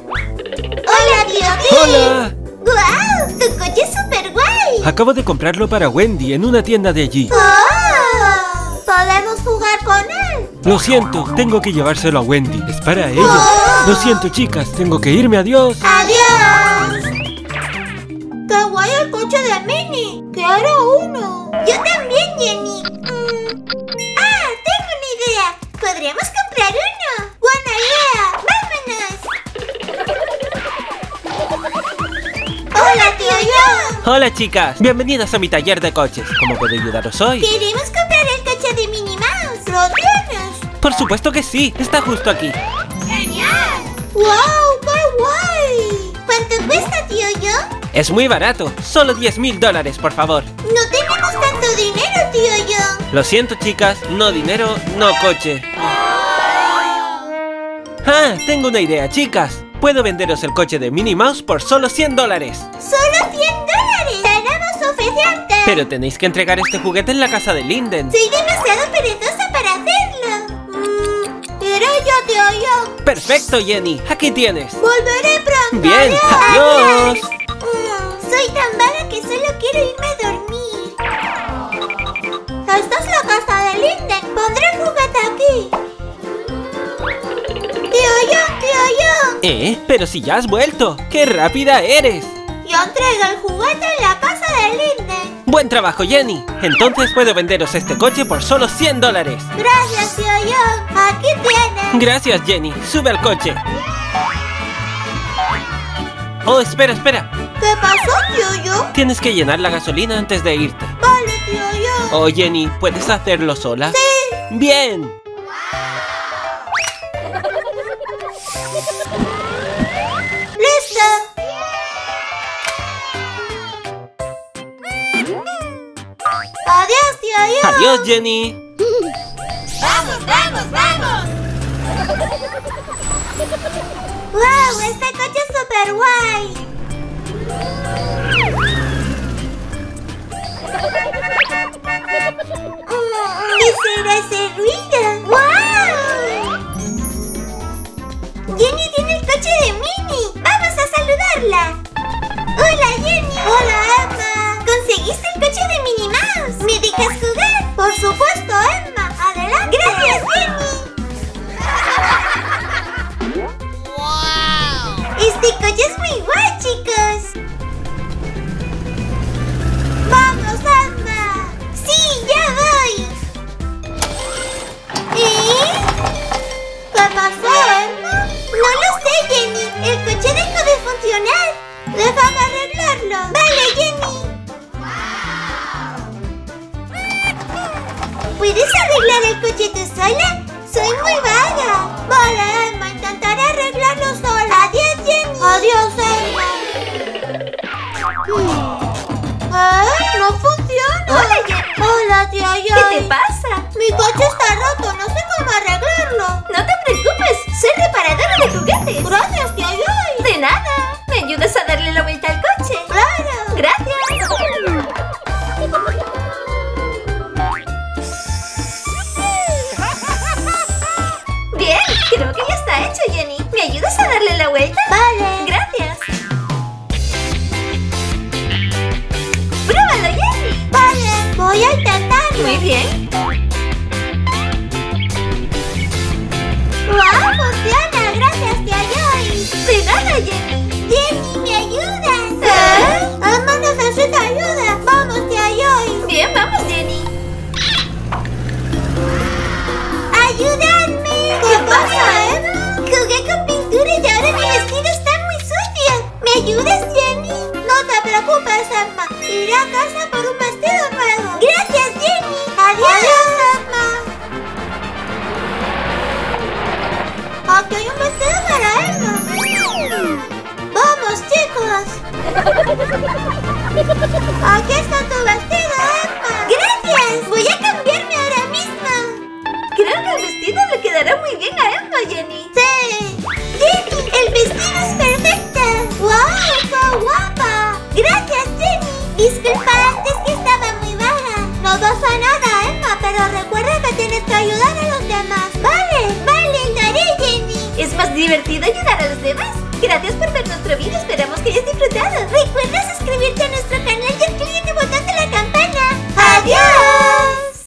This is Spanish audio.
¡Hola, Bill! ¡Hola! ¡Guau! ¡Tu coche es súper guay! Acabo de comprarlo para Wendy en una tienda de allí. ¡Oh! ¿Podemos jugar con él? Lo siento, tengo que llevárselo a Wendy. Es para ella. Lo siento, chicas, tengo que irme. Adiós. ¡Adiós! ¡Qué guay el coche de Minnie! ¡Quiero uno! Yo también, Jenny. Hola, chicas. Bienvenidas a mi taller de coches. ¿Cómo puedo ayudaros hoy? Queremos comprar el coche de Minnie Mouse. ¿Lo? Por supuesto que sí. Está justo aquí. ¡Genial! ¡Wow! ¡Qué guay! ¿Cuánto cuesta, tío John? Es muy barato. Solo 10 mil dólares, por favor. No tenemos tanto dinero, tío John. Lo siento, chicas. No dinero, no coche. Ah, tengo una idea, chicas. Puedo venderos el coche de Minnie Mouse por solo 100 dólares. ¡Solo 100 dólares! ¡Tenemos suficiente! Pero tenéis que entregar este juguete en la casa de Linden. Soy demasiado perezosa para hacerlo. Mm, iré yo, tío John. Perfecto, Jenny. Aquí tienes. Volveré pronto. Bien, adiós. Mm, soy tan vaga que solo quiero irme a dormir. Esta es la casa de Linden. Pondré el juguete aquí. Tío John, tío John. ¿Eh? Pero si ya has vuelto. ¡Qué rápida eres! Yo entrego el juguete en la casa de Linden. Buen trabajo, Jenny. Entonces puedo venderos este coche por solo 100 dólares. Gracias, tío John. Aquí tienes. Gracias, Jenny. Sube al coche. Oh, espera, espera. ¿Qué pasó, tío John? Tienes que llenar la gasolina antes de irte. Vale, tío John. Oh, Jenny, ¿puedes hacerlo sola? Sí. Bien. ¡Listo! ¡Adiós, Jenny. ¡Vamos, vamos, vamos! ¡Wow! Este coche es súper guay. ¿Qué será ese ruido? Coche es muy guay, chicos. ¡Vamos, Emma! ¡Sí, ya voy! ¿Qué pasó, Emma? No lo sé, Jenny. El coche dejó de funcionar. Déjame arreglarlo. Vale, Jenny. ¿Puedes arreglar el coche tú sola? Soy muy vaga. Vale, bien. ¡Wow! Funciona. Gracias, tía Joy. De nada, Jenny. Jenny, ¿me ayudas? ¿Eh? Emma necesita ayuda. Vamos, tía Joy. Bien, vamos, Jenny. ¡Ayúdame! ¿Qué pasa, Emma? Jugué con pintura y ahora mi vestido está muy sucio. ¿Me ayudas, Jenny? No te preocupes, Emma. Iré a casa por un Disculpa, antes que estaba muy baja. No pasa nada, Emma, pero recuerda que tienes que ayudar a los demás. Vale, vale, lo haré, Jenny. Es más divertido ayudar a los demás. Gracias por ver nuestro video, esperamos que hayas disfrutado. Recuerda suscribirte a nuestro canal y al cliente botón de la campana. ¡Adiós!